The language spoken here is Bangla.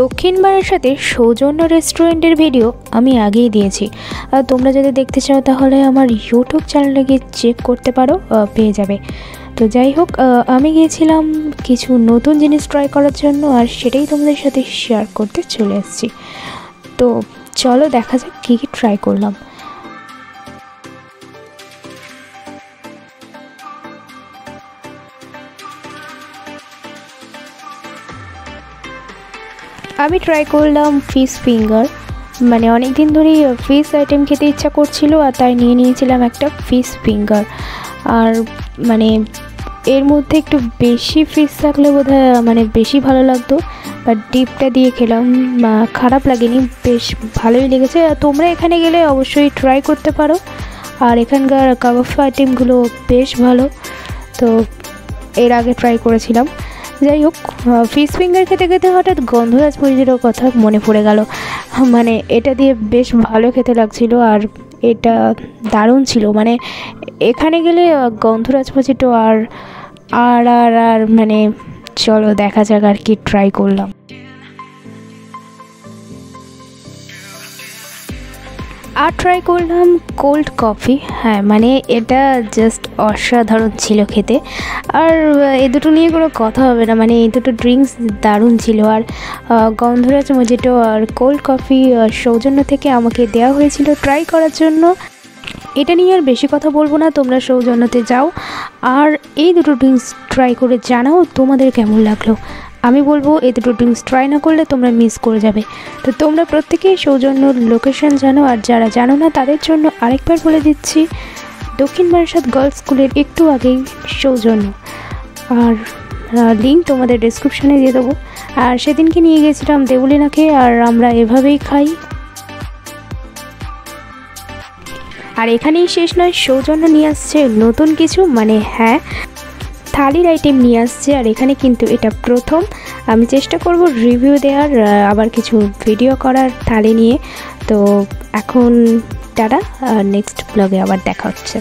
দক্ষিণ সাথে সৌজন্য রেস্টুরেন্টের ভিডিও আমি আগেই দিয়েছি। আর তোমরা যদি দেখতে চাও তাহলে আমার ইউটিউব চ্যানেলে গিয়ে চেক করতে পারো পেয়ে যাবে। তো যাই হোক আমি গিয়েছিলাম কিছু নতুন জিনিস ট্রাই করার জন্য আর সেটাই তোমাদের সাথে শেয়ার করতে চলে এসেছি। তো চলো দেখা যাক কী কী ট্রাই করলাম। আমি ট্রাই করলাম ফিশ ফিঙ্গার মানে অনেক দিন ধরেই ফিশ আইটেম খেতে ইচ্ছা করছিল আর তাই নিয়ে নিয়েছিলাম একটা ফিশ ফিঙ্গার আর মানে এর মধ্যে একটু বেশি ফিশ থাকলে বোধ মানে বেশি ভালো লাগতো। বাট ডিপটা দিয়ে খেলাম খারাপ লাগেনি, বেশ ভালোই লেগেছে। আর তোমরা এখানে গেলে অবশ্যই ট্রাই করতে পারো। আর এখানকার কাবাব আইটেমগুলো বেশ ভালো। তো এর আগে ট্রাই করেছিলাম। যাই হোক ফিশ ফিঙ্গার খেতে খেতে হঠাৎ গন্ধরাজ মরিচেরও কথা মনে পড়ে গেল। মানে এটা দিয়ে বেশ ভালো খেতে লাগছিল আর এটা দারুণ ছিল। মানে এখানে গেলে গন্ধরাজ মরিচটা আর আর আর আর মানে চলো দেখা যাক আর কি ট্রাই করলাম। আর ট্রাই করলাম কোল্ড কফি হ্যাঁ মানে এটা জাস্ট অসাধারণ ছিল খেতে। আর এ দুটো নিয়ে কোনো কথা হবে না মানে এই দুটো ড্রিঙ্কস দারুণ ছিল। আর গন্ধরাজ মজিটো আর কোল্ড কফি সৌজন্য থেকে আমাকে দেওয়া হয়েছিল ট্রাই করার জন্য। এটা নিয়ে আর বেশি কথা বলব না, তোমরা সৌজন্যতে যাও। আর এই দুটো ড্রিঙ্কস ট্রাই করে জানাও তোমাদের কেমন লাগল। আমি বলব, এই দুটো ড্রিঙ্কস ট্রাই না করলে তোমরা মিস করে যাবে। তো তোমরা প্রত্যেকেই সৌজন্য লোকেশন জানো, আর যারা জানো না, তাদের জন্য আরেকবার বলে দিচ্ছি, দক্ষিণ বারাসাত গার্লস স্কুলের একটু আগেই সৌজন্য। আর লিঙ্ক তোমাদের ডিসক্রিপশানে দিয়ে দেবো। আর সেদিনকে নিয়ে গেছিলাম দেউলিনাকে আর আমরা এভাবেই খাই। আর এখানেই শেষ নয়, সৌজন্য নিয়ে আসছে নতুন কিছু মানে হ্যাঁ থালির আইটেম নিয়ে আসছে, আর এখানে কিন্তু এটা প্রথম। আমি চেষ্টা করব রিভিউ দেওয়ার আবার কিছু ভিডিও করার থালি নিয়ে। তো এখন, টাটা নেক্সট ব্লগে আবার দেখা হচ্ছে।